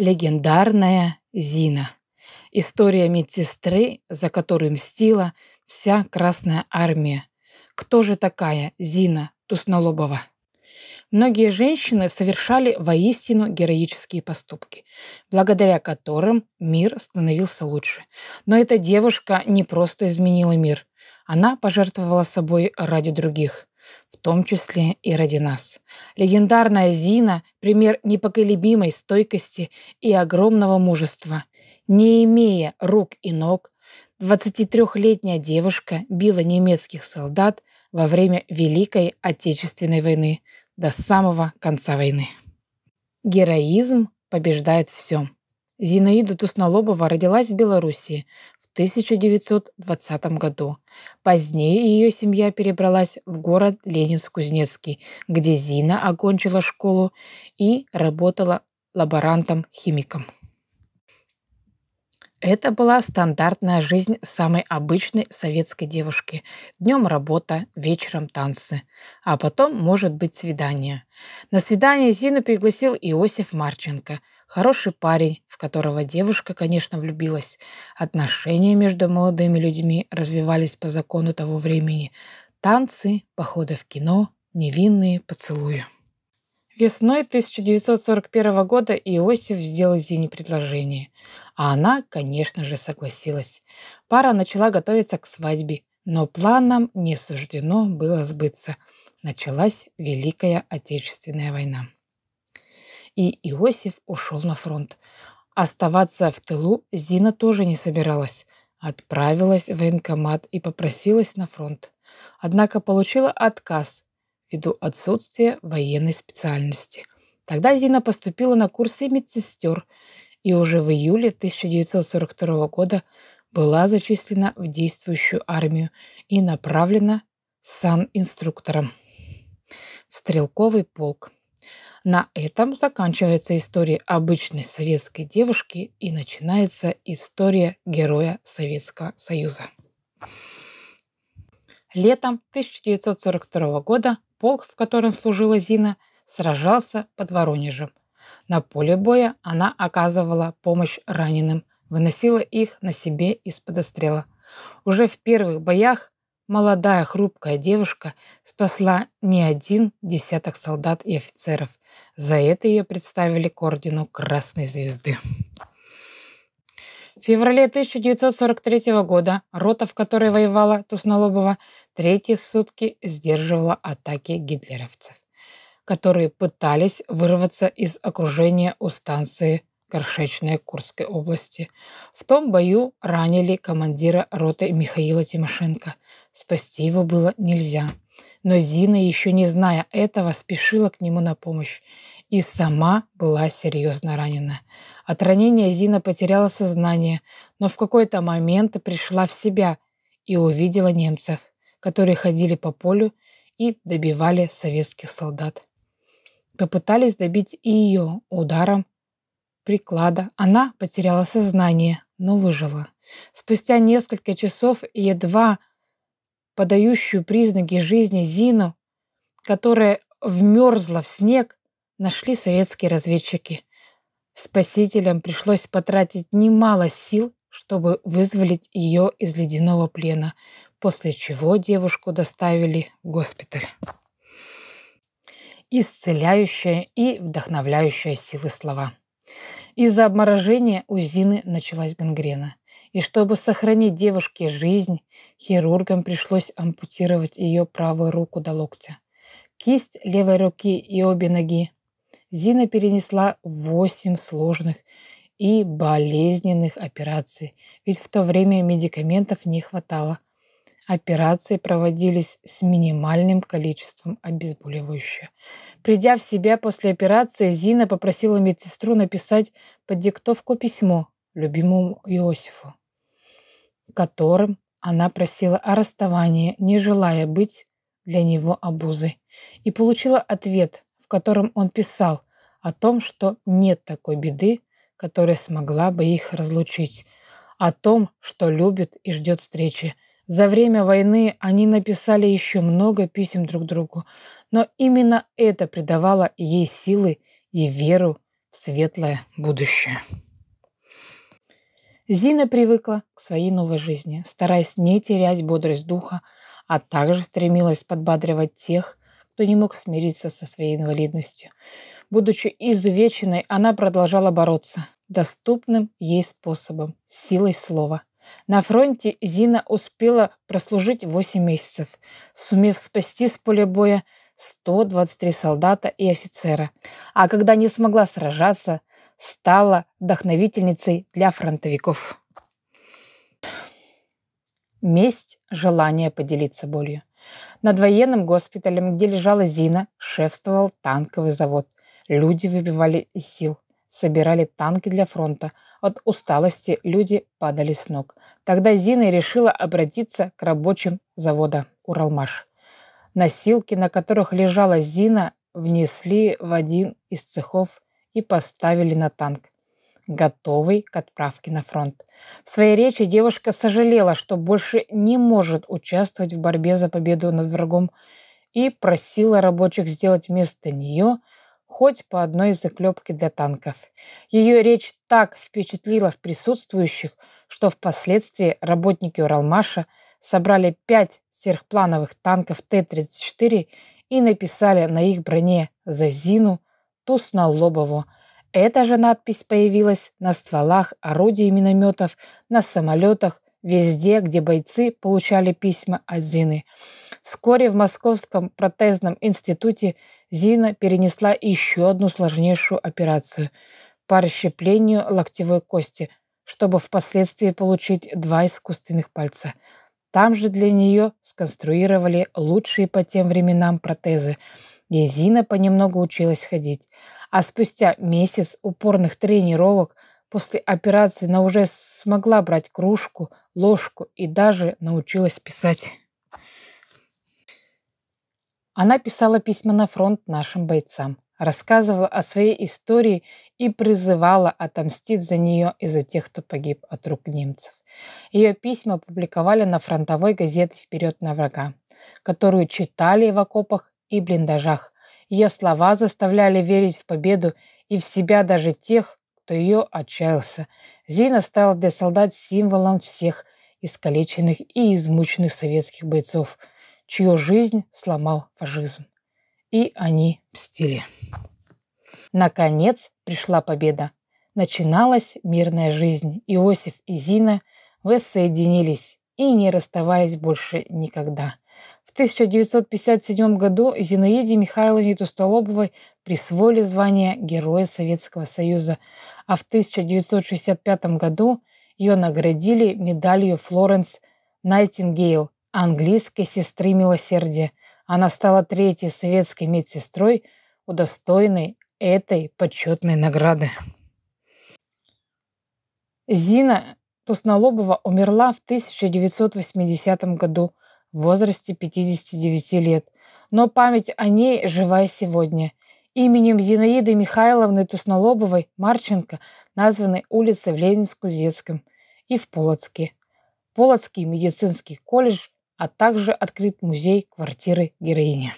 Легендарная Зина. История медсестры, за которую мстила вся Красная Армия. Кто же такая Зина Туснолобова? Многие женщины совершали воистину героические поступки, благодаря которым мир становился лучше. Но эта девушка не просто изменила мир. Она пожертвовала собой ради других в том числе и ради нас. Легендарная Зина – пример непоколебимой стойкости и огромного мужества. Не имея рук и ног, 23-летняя девушка била немецких солдат во время Великой Отечественной войны до самого конца войны. Героизм побеждает все. Зинаида Туснолобова родилась в Белоруссии 1920 году. Позднее ее семья перебралась в город Ленинск-Кузнецкий, где Зина окончила школу и работала лаборантом-химиком. Это была стандартная жизнь самой обычной советской девушки. Днем работа, вечером танцы. А потом может быть свидание. На свидание Зину пригласил Иосиф Марченко – Хороший парень, в которого девушка, конечно, влюбилась. Отношения между молодыми людьми развивались по закону того времени. Танцы, походы в кино, невинные поцелуи. Весной 1941 года Иосиф сделал Зине предложение, а она, конечно же, согласилась. Пара начала готовиться к свадьбе, но планам не суждено было сбыться. Началась Великая Отечественная война и Иосиф ушел на фронт. Оставаться в тылу Зина тоже не собиралась. Отправилась в военкомат и попросилась на фронт. Однако получила отказ ввиду отсутствия военной специальности. Тогда Зина поступила на курсы медсестер и уже в июле 1942 года была зачислена в действующую армию и направлена сан-инструктором в стрелковый полк. На этом заканчивается история обычной советской девушки и начинается история героя Советского Союза. Летом 1942 года полк, в котором служила Зина, сражался под Воронежем. На поле боя она оказывала помощь раненым, выносила их на себе из-под острела. Уже в первых боях молодая хрупкая девушка спасла не один десяток солдат и офицеров. За это ее представили к ордену Красной Звезды. В феврале 1943 года рота, в которой воевала Туснолобова, третьи сутки сдерживала атаки гитлеровцев, которые пытались вырваться из окружения у станции Горшечной Курской области. В том бою ранили командира роты Михаила Тимошенко. Спасти его было нельзя. Но Зина, еще не зная этого, спешила к нему на помощь и сама была серьезно ранена. От ранения Зина потеряла сознание, но в какой-то момент пришла в себя и увидела немцев, которые ходили по полю и добивали советских солдат. Попытались добить и ее ударом приклада. Она потеряла сознание, но выжила. Спустя несколько часов едва подающую признаки жизни Зину, которая вмерзла в снег, нашли советские разведчики. Спасителям пришлось потратить немало сил, чтобы вызволить ее из ледяного плена, после чего девушку доставили в госпиталь. Исцеляющая и вдохновляющая силы слова. Из-за обморожения у Зины началась гангрена и чтобы сохранить девушке жизнь, хирургам пришлось ампутировать ее правую руку до локтя. Кисть левой руки и обе ноги. Зина перенесла восемь сложных и болезненных операций, ведь в то время медикаментов не хватало. Операции проводились с минимальным количеством обезболивающего. Придя в себя после операции, Зина попросила медсестру написать под диктовку письмо любимому Иосифу которым она просила о расставании, не желая быть для него обузой, и получила ответ, в котором он писал о том, что нет такой беды, которая смогла бы их разлучить, о том, что любит и ждет встречи. За время войны они написали еще много писем друг другу, но именно это придавало ей силы и веру в светлое будущее. Зина привыкла к своей новой жизни, стараясь не терять бодрость духа, а также стремилась подбадривать тех, кто не мог смириться со своей инвалидностью. Будучи изувеченной, она продолжала бороться доступным ей способом – силой слова. На фронте Зина успела прослужить 8 месяцев, сумев спасти с поля боя 123 солдата и офицера. А когда не смогла сражаться, стала вдохновительницей для фронтовиков. Месть – желание поделиться болью. Над военным госпиталем, где лежала Зина, шефствовал танковый завод. Люди выбивали из сил, собирали танки для фронта. От усталости люди падали с ног. Тогда Зина решила обратиться к рабочим завода «Уралмаш». Носилки, на которых лежала Зина, внесли в один из цехов и поставили на танк, готовый к отправке на фронт. В своей речи девушка сожалела, что больше не может участвовать в борьбе за победу над врагом и просила рабочих сделать вместо нее хоть по одной заклепке для танков. Ее речь так впечатлила в присутствующих, что впоследствии работники Уралмаша собрали пять сверхплановых танков Т-34 и написали на их броне «За Зину», туз на. Эта же надпись появилась на стволах орудий минометов, на самолетах, везде, где бойцы получали письма от Зины. Вскоре в Московском протезном институте Зина перенесла еще одну сложнейшую операцию по расщеплению локтевой кости, чтобы впоследствии получить два искусственных пальца. Там же для нее сконструировали лучшие по тем временам протезы – и Зина понемногу училась ходить. А спустя месяц упорных тренировок после операции она уже смогла брать кружку, ложку и даже научилась писать. Она писала письма на фронт нашим бойцам, рассказывала о своей истории и призывала отомстить за нее и за тех, кто погиб от рук немцев. Ее письма опубликовали на фронтовой газете «Вперед на врага», которую читали в окопах и блиндажах. Ее слова заставляли верить в победу и в себя даже тех, кто ее отчаялся. Зина стала для солдат символом всех искалеченных и измученных советских бойцов, чью жизнь сломал фашизм. И они мстили. Наконец пришла победа. Начиналась мирная жизнь. Иосиф и Зина воссоединились и не расставались больше никогда. В 1957 году Зинаиде Михайловне Тустолобовой присвоили звание Героя Советского Союза, а в 1965 году ее наградили медалью Флоренс Найтингейл, английской сестры милосердия. Она стала третьей советской медсестрой, удостоенной этой почетной награды. Зина Туснолобова умерла в 1980 году в возрасте 59 лет, но память о ней жива сегодня. Именем Зинаиды Михайловны Туснолобовой Марченко названы улицы в Ленинск-Кузнецком и в Полоцке. Полоцкий медицинский колледж, а также открыт музей квартиры героини.